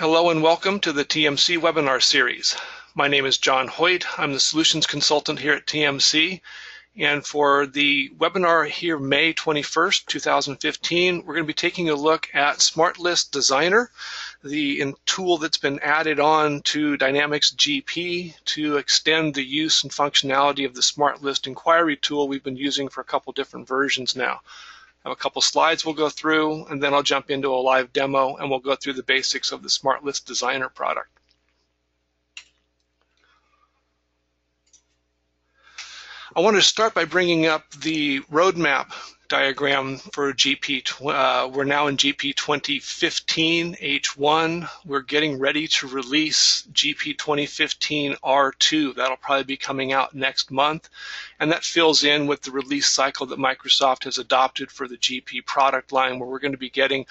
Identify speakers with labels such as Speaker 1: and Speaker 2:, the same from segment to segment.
Speaker 1: Hello and welcome to the TMC webinar series. My name is John Hoyt. I'm the solutions consultant here at TMC. And for the webinar here, May 21st, 2015, we're going to be taking a look at SmartList Designer, the tool that's been added on to Dynamics GP to extend the use and functionality of the SmartList inquiry tool we've been using for a couple different versions now have a couple slides we'll go through, and then I'll jump into a live demo and we'll go through the basics of the Smart List Designer product. I want to start by bringing up the roadmap diagram for GP. Uh, we're now in GP 2015 H1. We're getting ready to release GP 2015 R2. That'll probably be coming out next month. And that fills in with the release cycle that Microsoft has adopted for the GP product line, where we're going to be getting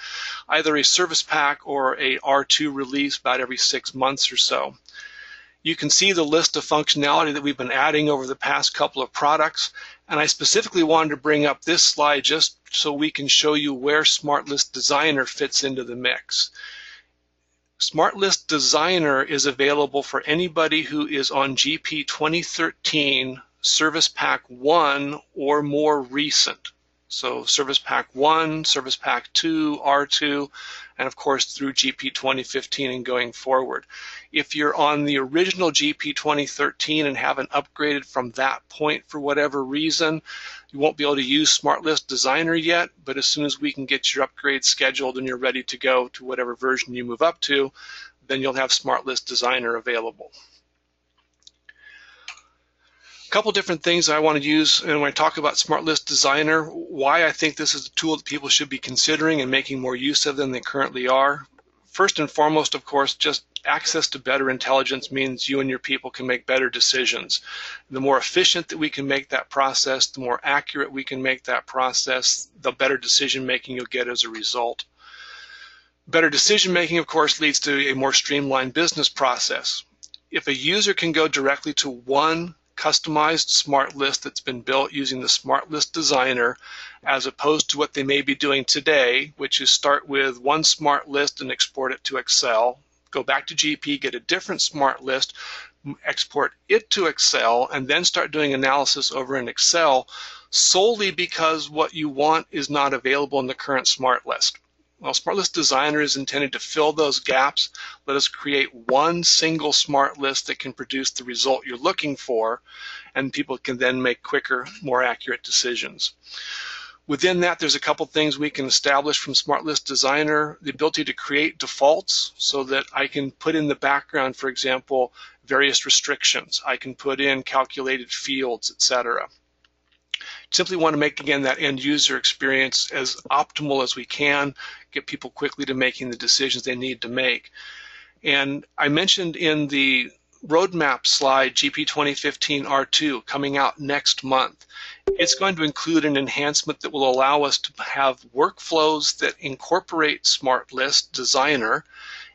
Speaker 1: either a service pack or a R2 release about every six months or so. You can see the list of functionality that we've been adding over the past couple of products. And I specifically wanted to bring up this slide just so we can show you where SmartList Designer fits into the mix. SmartList Designer is available for anybody who is on GP 2013 Service Pack 1 or more recent. So Service Pack 1, Service Pack 2, R2, and of course through GP 2015 and going forward. If you're on the original GP 2013 and haven't upgraded from that point for whatever reason, you won't be able to use SmartList Designer yet, but as soon as we can get your upgrade scheduled and you're ready to go to whatever version you move up to, then you'll have SmartList Designer available. A couple different things I want to use and when I talk about SmartList Designer, why I think this is a tool that people should be considering and making more use of than they currently are. First and foremost, of course, just access to better intelligence means you and your people can make better decisions. The more efficient that we can make that process, the more accurate we can make that process, the better decision making you'll get as a result. Better decision making, of course, leads to a more streamlined business process. If a user can go directly to one customized smart list that's been built using the smart list designer as opposed to what they may be doing today, which is start with one smart list and export it to Excel, go back to GP, get a different smart list, export it to Excel, and then start doing analysis over in Excel solely because what you want is not available in the current smart list. Well, Smart List Designer is intended to fill those gaps. Let us create one single smart list that can produce the result you're looking for, and people can then make quicker, more accurate decisions. Within that, there's a couple things we can establish from Smart List Designer. The ability to create defaults so that I can put in the background, for example, various restrictions. I can put in calculated fields, etc. Simply want to make, again, that end user experience as optimal as we can, get people quickly to making the decisions they need to make. And I mentioned in the roadmap slide GP 2015 R2 coming out next month. It's going to include an enhancement that will allow us to have workflows that incorporate Smart List Designer.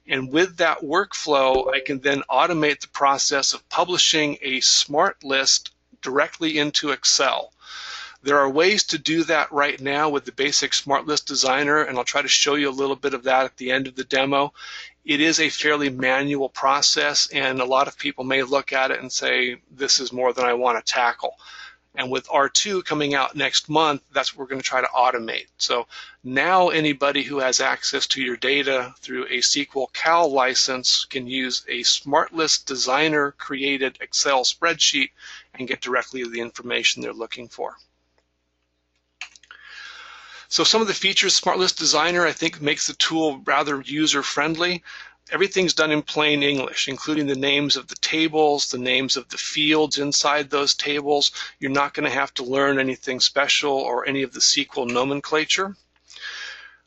Speaker 1: And with that workflow, I can then automate the process of publishing a smart list directly into Excel. There are ways to do that right now with the basic Smart List Designer, and I'll try to show you a little bit of that at the end of the demo. It is a fairly manual process, and a lot of people may look at it and say, this is more than I want to tackle. And with R2 coming out next month, that's what we're going to try to automate. So now anybody who has access to your data through a SQL CAL license can use a SmartList Designer created Excel spreadsheet and get directly to the information they're looking for. So some of the features SmartList Designer I think makes the tool rather user-friendly. Everything's done in plain English, including the names of the tables, the names of the fields inside those tables. You're not going to have to learn anything special or any of the SQL nomenclature.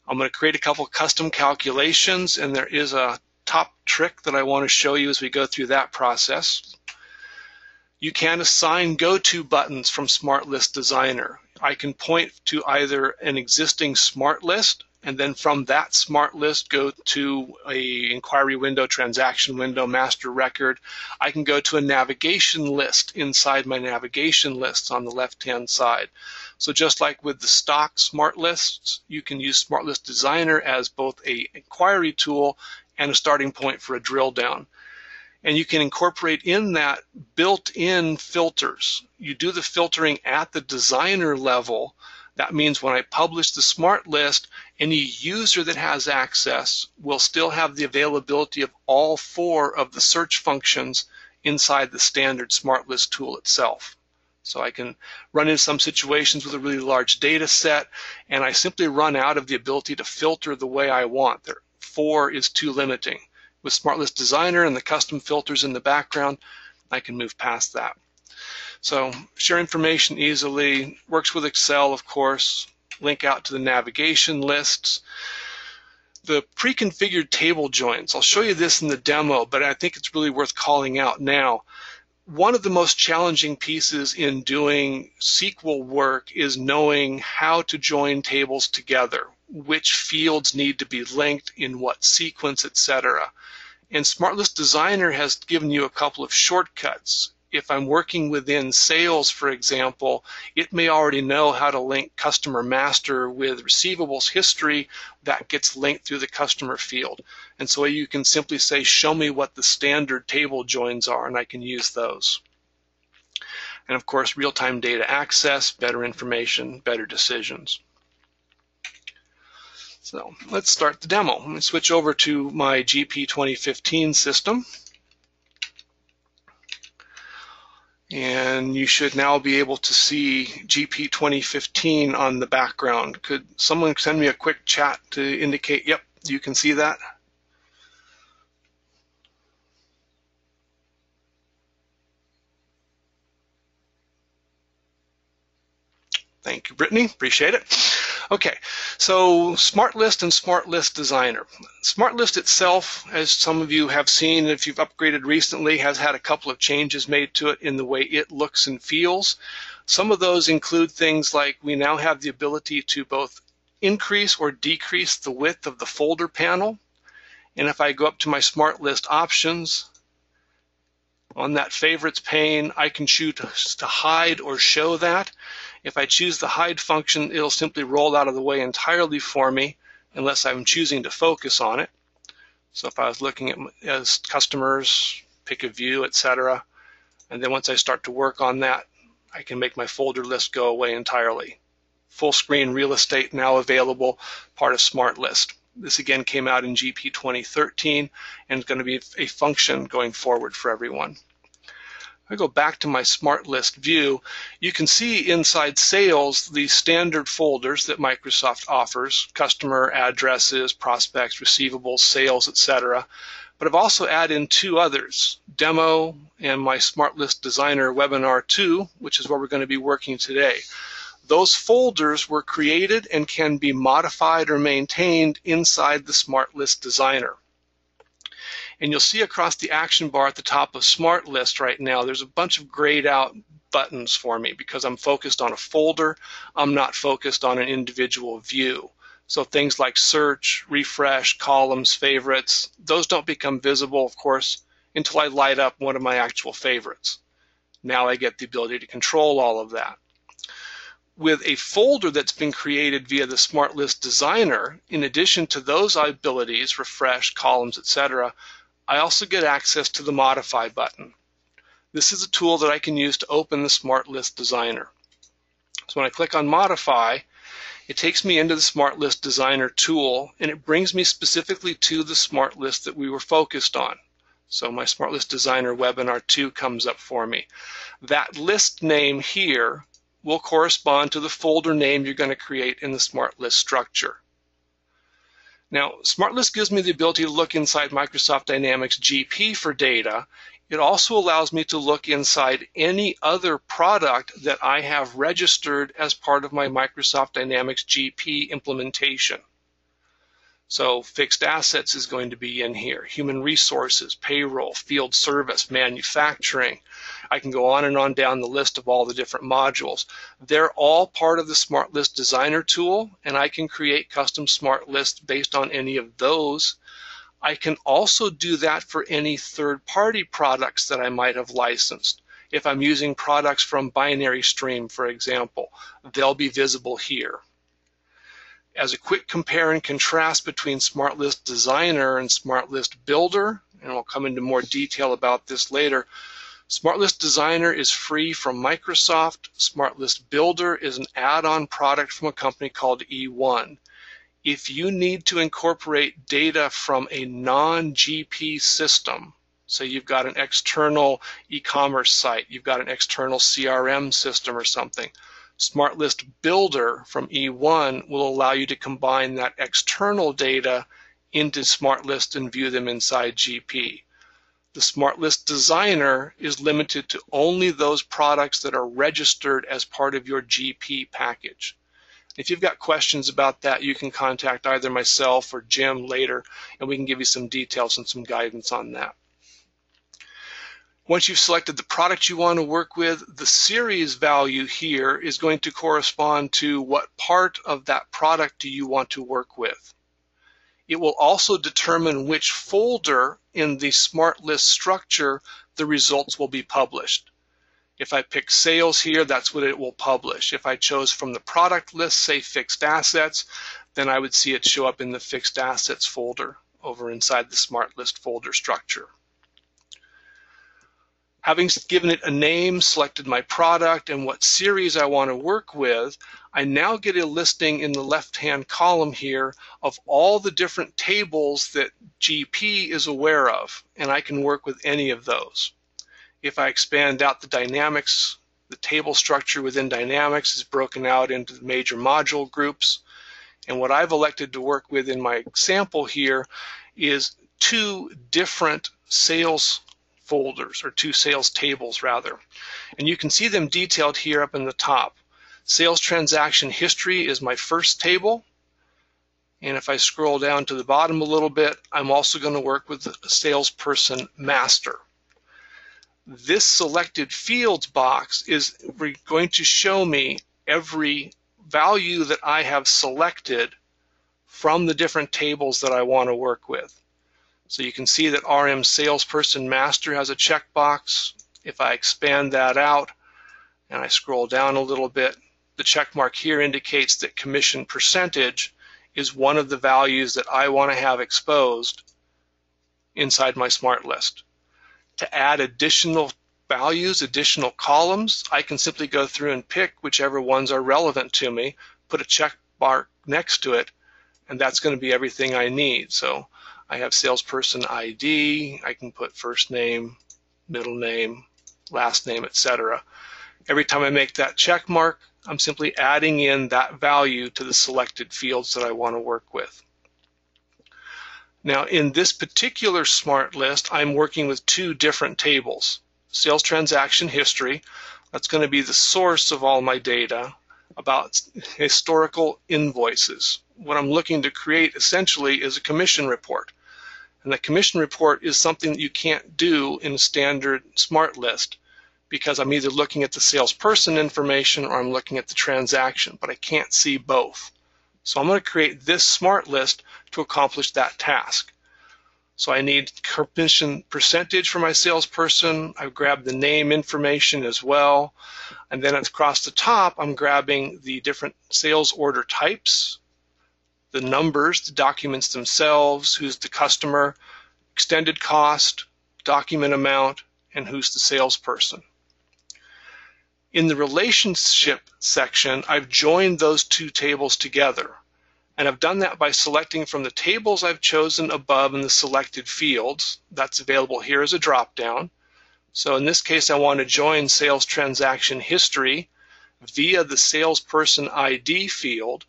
Speaker 1: I'm going to create a couple custom calculations, and there is a top trick that I want to show you as we go through that process. You can assign go-to buttons from SmartList Designer. I can point to either an existing smart list and then from that smart list go to a inquiry window, transaction window, master record. I can go to a navigation list inside my navigation lists on the left-hand side. So just like with the stock smart lists, you can use Smart List Designer as both a inquiry tool and a starting point for a drill down. And you can incorporate in that built-in filters. You do the filtering at the designer level. That means when I publish the smart list, any user that has access will still have the availability of all four of the search functions inside the standard smart list tool itself. So I can run into some situations with a really large data set, and I simply run out of the ability to filter the way I want. There, four is too limiting. With SmartList Designer and the custom filters in the background, I can move past that. So share information easily, works with Excel, of course, link out to the navigation lists. The pre-configured table joins, I'll show you this in the demo, but I think it's really worth calling out now one of the most challenging pieces in doing SQL work is knowing how to join tables together, which fields need to be linked, in what sequence, etc. And SmartList Designer has given you a couple of shortcuts if I'm working within sales, for example, it may already know how to link customer master with receivables history that gets linked through the customer field. And so you can simply say, show me what the standard table joins are, and I can use those. And of course, real-time data access, better information, better decisions. So let's start the demo. Let me switch over to my GP 2015 system. and you should now be able to see GP 2015 on the background. Could someone send me a quick chat to indicate, yep, you can see that? Thank you, Brittany. Appreciate it. Okay, so SmartList and SmartList Designer. SmartList itself, as some of you have seen if you've upgraded recently, has had a couple of changes made to it in the way it looks and feels. Some of those include things like we now have the ability to both increase or decrease the width of the folder panel. And if I go up to my SmartList options, on that favorites pane, I can choose to hide or show that. If I choose the hide function, it'll simply roll out of the way entirely for me unless I'm choosing to focus on it. So if I was looking at as customers, pick a view, etc., and then once I start to work on that, I can make my folder list go away entirely. Full screen real estate now available, part of Smart List. This again came out in GP 2013 and is going to be a function going forward for everyone. I go back to my smart list view, you can see inside sales the standard folders that Microsoft offers, customer addresses, prospects, receivables, sales, etc. But I've also added in two others, demo and my smart list designer webinar 2, which is where we're going to be working today. Those folders were created and can be modified or maintained inside the smart list designer. And you'll see across the action bar at the top of Smart List right now, there's a bunch of grayed out buttons for me because I'm focused on a folder. I'm not focused on an individual view. So things like search, refresh, columns, favorites, those don't become visible, of course, until I light up one of my actual favorites. Now I get the ability to control all of that. With a folder that's been created via the Smart List Designer, in addition to those abilities, refresh, columns, etc., I also get access to the Modify button. This is a tool that I can use to open the Smart List Designer. So when I click on Modify, it takes me into the Smart List Designer tool and it brings me specifically to the Smart List that we were focused on. So my Smart List Designer Webinar 2 comes up for me. That list name here will correspond to the folder name you're going to create in the Smart List structure. Now, SmartList gives me the ability to look inside Microsoft Dynamics GP for data. It also allows me to look inside any other product that I have registered as part of my Microsoft Dynamics GP implementation. So fixed assets is going to be in here, human resources, payroll, field service, manufacturing. I can go on and on down the list of all the different modules. They're all part of the Smart List Designer tool, and I can create custom Smart Lists based on any of those. I can also do that for any third-party products that I might have licensed. If I'm using products from Binary Stream, for example, they'll be visible here. As a quick compare and contrast between Smart List Designer and Smart List Builder, and I'll come into more detail about this later, Smart List Designer is free from Microsoft. Smart List Builder is an add-on product from a company called eOne. If you need to incorporate data from a non-GP system, so you've got an external e-commerce site, you've got an external CRM system or something, Smart List Builder from eOne will allow you to combine that external data into Smart List and view them inside GP. The Smart List Designer is limited to only those products that are registered as part of your GP package. If you've got questions about that, you can contact either myself or Jim later, and we can give you some details and some guidance on that. Once you've selected the product you want to work with, the series value here is going to correspond to what part of that product do you want to work with. It will also determine which folder in the smart list structure the results will be published. If I pick sales here, that's what it will publish. If I chose from the product list, say fixed assets, then I would see it show up in the fixed assets folder over inside the smart list folder structure. Having given it a name, selected my product and what series I want to work with, I now get a listing in the left-hand column here of all the different tables that GP is aware of, and I can work with any of those. If I expand out the dynamics, the table structure within Dynamics is broken out into the major module groups. And what I've elected to work with in my example here is two different sales folders or two sales tables rather. And you can see them detailed here up in the top. Sales transaction history is my first table. And if I scroll down to the bottom a little bit, I'm also going to work with the salesperson master. This selected fields box is going to show me every value that I have selected from the different tables that I want to work with. So you can see that RM Salesperson Master has a checkbox. If I expand that out and I scroll down a little bit, the check mark here indicates that commission percentage is one of the values that I want to have exposed inside my smart list. To add additional values, additional columns, I can simply go through and pick whichever ones are relevant to me, put a check mark next to it, and that's going to be everything I need. So I have salesperson ID. I can put first name, middle name, last name, etc. Every time I make that check mark, I'm simply adding in that value to the selected fields that I want to work with. Now in this particular smart list, I'm working with two different tables. Sales transaction history, that's going to be the source of all my data about historical invoices. What I'm looking to create essentially is a commission report. And the commission report is something that you can't do in a standard smart list because I'm either looking at the salesperson information or I'm looking at the transaction, but I can't see both. So I'm going to create this smart list to accomplish that task. So I need commission percentage for my salesperson. I've grabbed the name information as well. And then across the top, I'm grabbing the different sales order types the numbers, the documents themselves, who's the customer, extended cost, document amount, and who's the salesperson. In the relationship section, I've joined those two tables together. And I've done that by selecting from the tables I've chosen above in the selected fields. That's available here as a drop-down. So in this case, I want to join sales transaction history via the salesperson ID field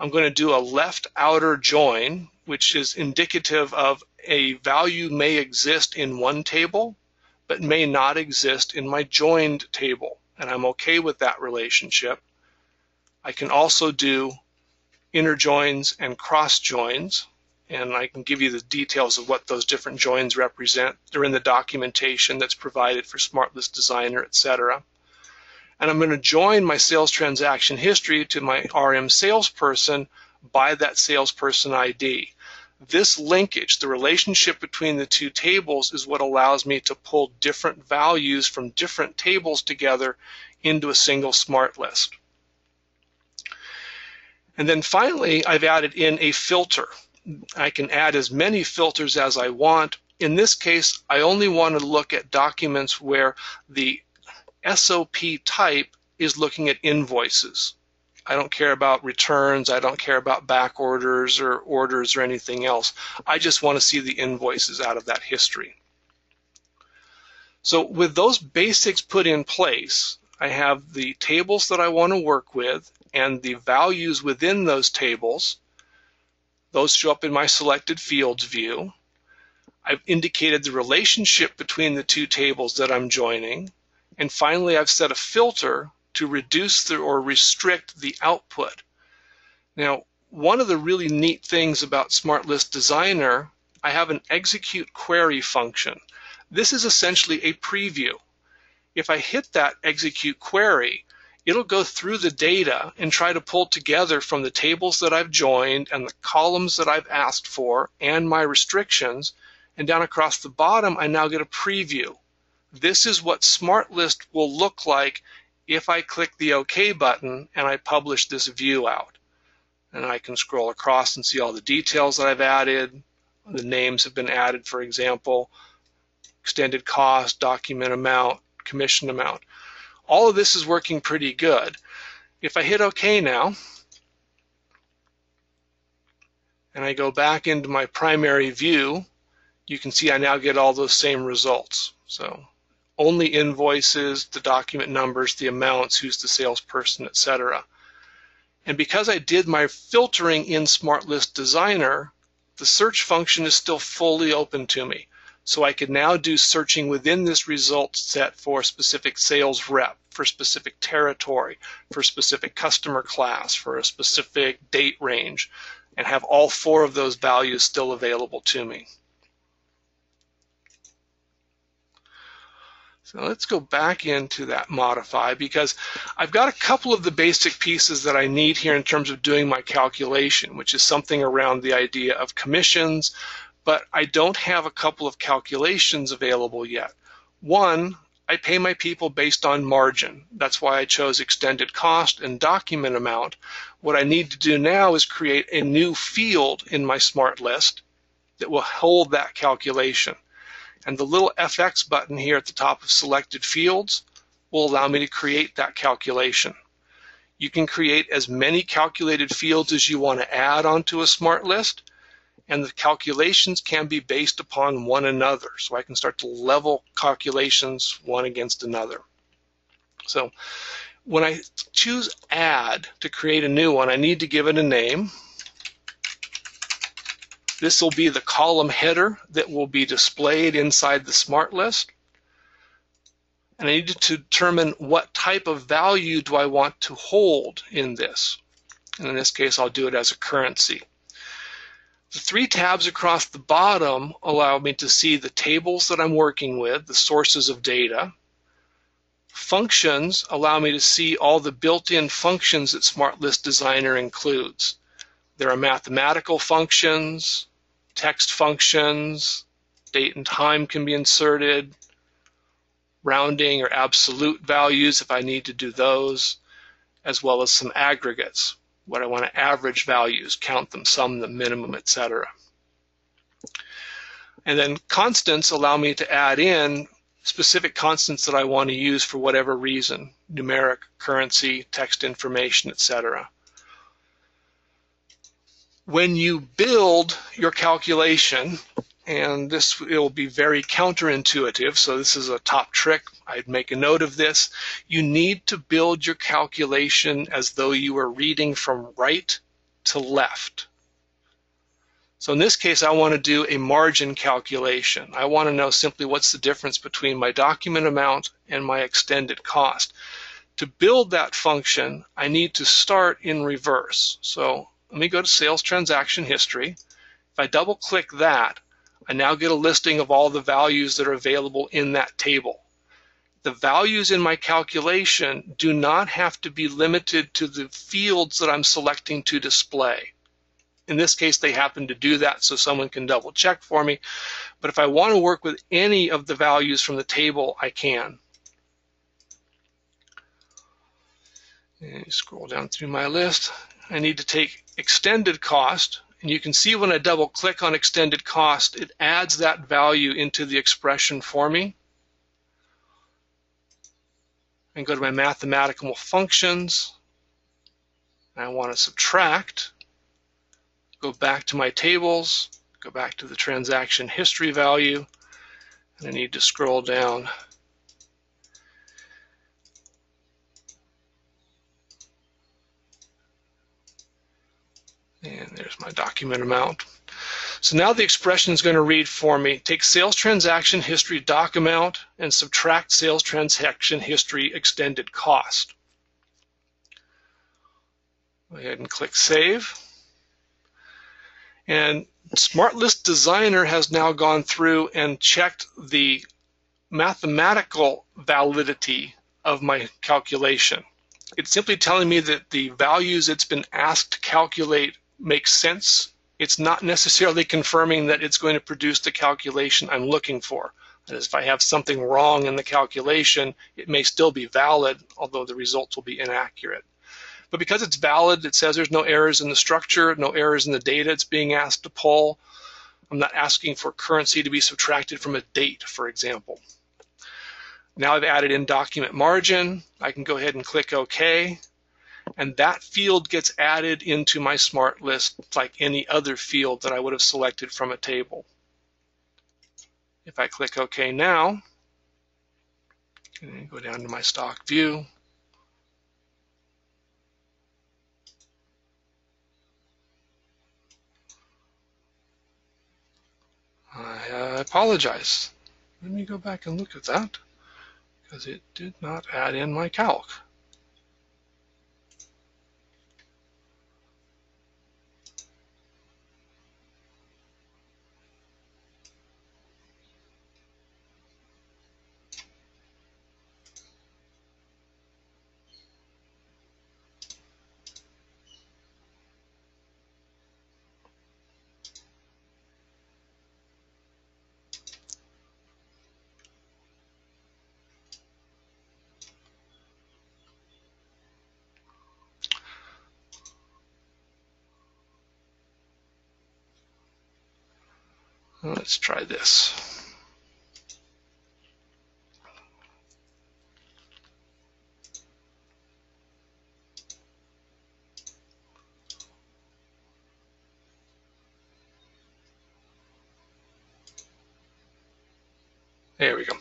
Speaker 1: I'm going to do a left outer join, which is indicative of a value may exist in one table, but may not exist in my joined table. And I'm okay with that relationship. I can also do inner joins and cross joins, and I can give you the details of what those different joins represent. They're in the documentation that's provided for SmartList Designer, etc and I'm going to join my sales transaction history to my RM salesperson by that salesperson ID. This linkage, the relationship between the two tables, is what allows me to pull different values from different tables together into a single smart list. And then finally, I've added in a filter. I can add as many filters as I want. In this case, I only want to look at documents where the SOP type is looking at invoices. I don't care about returns. I don't care about back orders or orders or anything else. I just want to see the invoices out of that history. So with those basics put in place, I have the tables that I want to work with and the values within those tables. Those show up in my selected fields view. I've indicated the relationship between the two tables that I'm joining. And finally, I've set a filter to reduce the, or restrict the output. Now, one of the really neat things about Smart List Designer, I have an execute query function. This is essentially a preview. If I hit that execute query, it'll go through the data and try to pull together from the tables that I've joined and the columns that I've asked for and my restrictions. And down across the bottom, I now get a preview. This is what Smart List will look like if I click the OK button hmm. and I publish this view out. And I can scroll across and see all the details that I've added. The names have been added, for example, extended cost, document amount, commission amount. All of this is working pretty good. If I hit OK now, and I go back into my primary view, you can see I now get all those same results. So only invoices, the document numbers, the amounts, who's the salesperson, etc. And because I did my filtering in Smart List Designer, the search function is still fully open to me. So I could now do searching within this result set for specific sales rep, for specific territory, for specific customer class, for a specific date range, and have all four of those values still available to me. Let's go back into that modify because I've got a couple of the basic pieces that I need here in terms of doing my calculation, which is something around the idea of commissions, but I don't have a couple of calculations available yet. One, I pay my people based on margin. That's why I chose extended cost and document amount. What I need to do now is create a new field in my smart list that will hold that calculation. And the little FX button here at the top of selected fields will allow me to create that calculation. You can create as many calculated fields as you want to add onto a smart list, and the calculations can be based upon one another. So I can start to level calculations one against another. So when I choose add to create a new one, I need to give it a name. This will be the column header that will be displayed inside the smart list. And I need to determine what type of value do I want to hold in this. And in this case, I'll do it as a currency. The three tabs across the bottom allow me to see the tables that I'm working with, the sources of data. Functions allow me to see all the built-in functions that Smart List Designer includes. There are mathematical functions, text functions, date and time can be inserted, rounding or absolute values if I need to do those, as well as some aggregates, what I want to average values, count them, sum them, minimum, etc. And then constants allow me to add in specific constants that I want to use for whatever reason, numeric, currency, text information, etc when you build your calculation, and this will be very counterintuitive, so this is a top trick. I'd make a note of this. You need to build your calculation as though you were reading from right to left. So in this case, I want to do a margin calculation. I want to know simply what's the difference between my document amount and my extended cost. To build that function, I need to start in reverse. So let me go to sales transaction history. If I double click that, I now get a listing of all the values that are available in that table. The values in my calculation do not have to be limited to the fields that I'm selecting to display. In this case, they happen to do that so someone can double check for me. But if I want to work with any of the values from the table, I can. And scroll down through my list. I need to take extended cost, and you can see when I double click on extended cost, it adds that value into the expression for me. And go to my mathematical functions. I want to subtract. Go back to my tables, go back to the transaction history value, and I need to scroll down And there's my document amount. So now the expression is going to read for me, take sales transaction history doc amount and subtract sales transaction history extended cost. Go ahead and click save. And SmartList Designer has now gone through and checked the mathematical validity of my calculation. It's simply telling me that the values it's been asked to calculate makes sense. It's not necessarily confirming that it's going to produce the calculation I'm looking for. That is, if I have something wrong in the calculation, it may still be valid, although the results will be inaccurate. But because it's valid, it says there's no errors in the structure, no errors in the data it's being asked to pull. I'm not asking for currency to be subtracted from a date, for example. Now I've added in document margin. I can go ahead and click OK and that field gets added into my smart list like any other field that I would have selected from a table. If I click OK now, and go down to my stock view, I apologize. Let me go back and look at that because it did not add in my calc. Let's try this. There we go.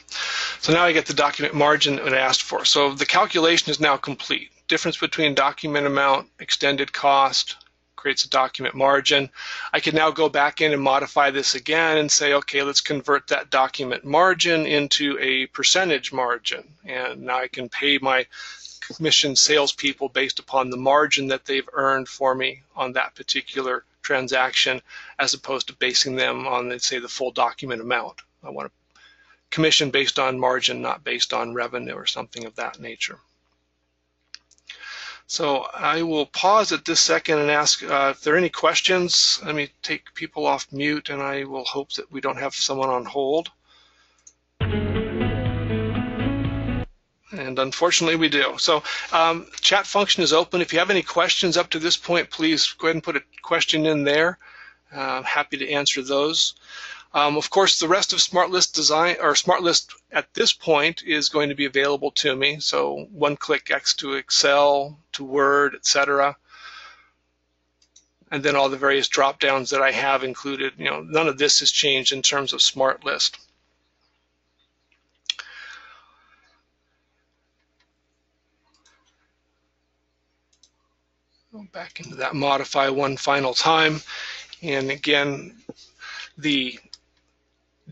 Speaker 1: So now I get the document margin that I asked for. So the calculation is now complete. Difference between document amount, extended cost, creates a document margin. I can now go back in and modify this again and say, okay, let's convert that document margin into a percentage margin. And now I can pay my commission salespeople based upon the margin that they've earned for me on that particular transaction as opposed to basing them on, let's say, the full document amount. I want to commission based on margin, not based on revenue or something of that nature. So I will pause at this second and ask uh, if there are any questions. Let me take people off mute and I will hope that we don't have someone on hold. And unfortunately we do. So um, chat function is open. If you have any questions up to this point, please go ahead and put a question in there. Uh, happy to answer those. Um, of course, the rest of SmartList design or SmartList at this point is going to be available to me. So one-click X to Excel, to Word, etc. And then all the various drop downs that I have included. You know, none of this has changed in terms of SmartList. Go back into that modify one final time. And again, the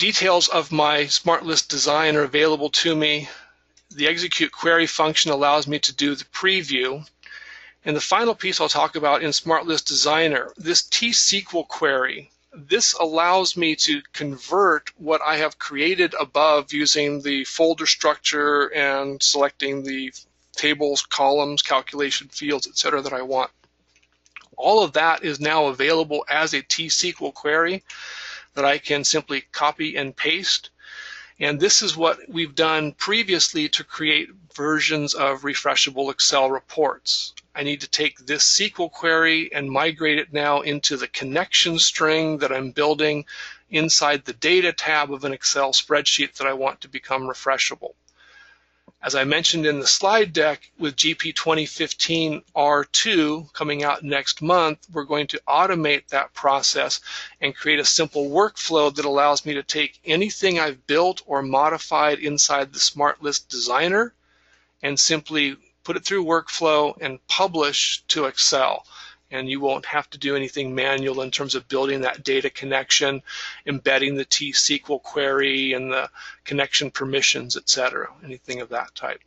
Speaker 1: Details of my SmartList design are available to me. The execute query function allows me to do the preview. And the final piece I'll talk about in SmartList Designer, this T-SQL query, this allows me to convert what I have created above using the folder structure and selecting the tables, columns, calculation fields, etc. that I want. All of that is now available as a T-SQL query that I can simply copy and paste. And this is what we've done previously to create versions of refreshable Excel reports. I need to take this SQL query and migrate it now into the connection string that I'm building inside the data tab of an Excel spreadsheet that I want to become refreshable. As I mentioned in the slide deck, with GP 2015 R2 coming out next month, we're going to automate that process and create a simple workflow that allows me to take anything I've built or modified inside the Smart List Designer and simply put it through workflow and publish to Excel and you won't have to do anything manual in terms of building that data connection, embedding the T-SQL query and the connection permissions, etc., anything of that type.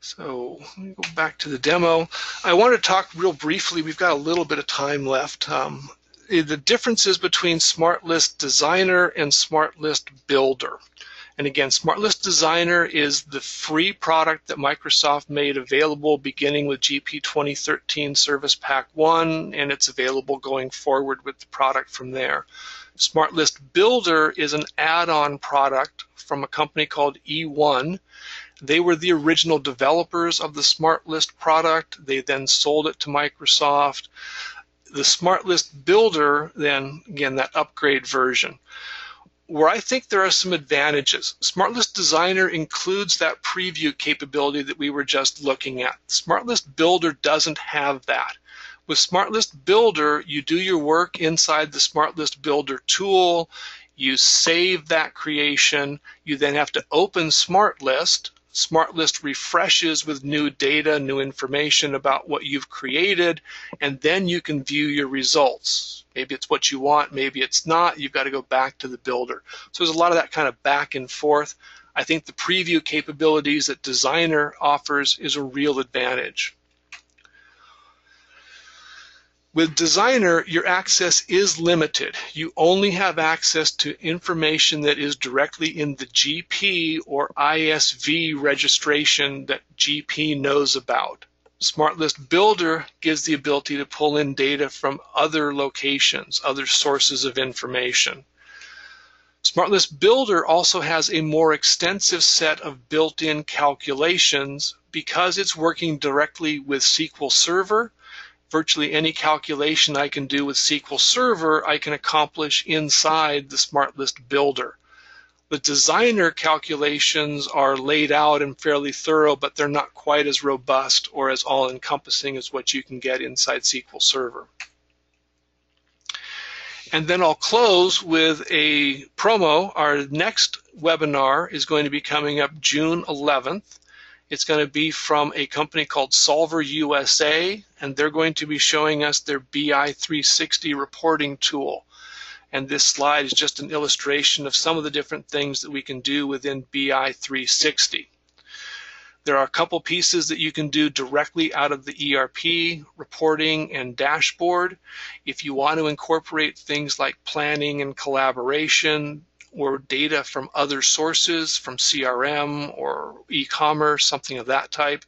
Speaker 1: So let me go back to the demo. I want to talk real briefly, we've got a little bit of time left. Um, the differences between Smart List Designer and Smart List Builder. And again, SmartList Designer is the free product that Microsoft made available beginning with GP 2013 Service Pack 1, and it's available going forward with the product from there. SmartList Builder is an add-on product from a company called eOne. They were the original developers of the SmartList product. They then sold it to Microsoft. The SmartList Builder, then, again, that upgrade version where I think there are some advantages. SmartList Designer includes that preview capability that we were just looking at. SmartList Builder doesn't have that. With SmartList Builder, you do your work inside the SmartList Builder tool, you save that creation, you then have to open SmartList, SmartList refreshes with new data, new information about what you've created, and then you can view your results. Maybe it's what you want, maybe it's not. You've got to go back to the builder. So there's a lot of that kind of back and forth. I think the preview capabilities that Designer offers is a real advantage. With Designer, your access is limited. You only have access to information that is directly in the GP or ISV registration that GP knows about. SmartList Builder gives the ability to pull in data from other locations, other sources of information. SmartList Builder also has a more extensive set of built-in calculations because it's working directly with SQL Server virtually any calculation I can do with SQL Server, I can accomplish inside the Smart List Builder. The designer calculations are laid out and fairly thorough, but they're not quite as robust or as all-encompassing as what you can get inside SQL Server. And then I'll close with a promo. Our next webinar is going to be coming up June 11th. It's going to be from a company called Solver USA, and they're going to be showing us their BI 360 reporting tool. And this slide is just an illustration of some of the different things that we can do within BI 360. There are a couple pieces that you can do directly out of the ERP, reporting and dashboard. If you want to incorporate things like planning and collaboration, or data from other sources, from CRM or e-commerce, something of that type,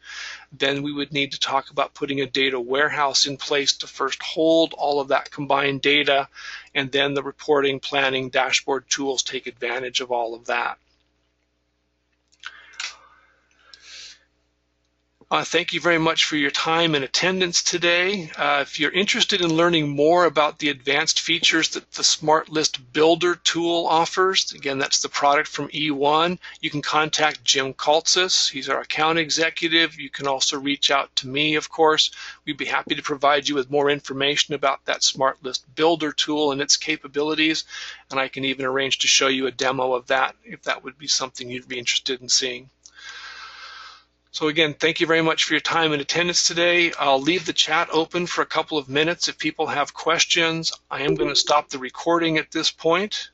Speaker 1: then we would need to talk about putting a data warehouse in place to first hold all of that combined data, and then the reporting, planning, dashboard tools take advantage of all of that. Uh, thank you very much for your time and attendance today. Uh, if you're interested in learning more about the advanced features that the Smart List Builder tool offers, again, that's the product from eOne, you can contact Jim Kaltzis. He's our account executive. You can also reach out to me, of course. We'd be happy to provide you with more information about that Smart List Builder tool and its capabilities, and I can even arrange to show you a demo of that if that would be something you'd be interested in seeing. So again, thank you very much for your time and attendance today. I'll leave the chat open for a couple of minutes if people have questions. I am going to stop the recording at this point.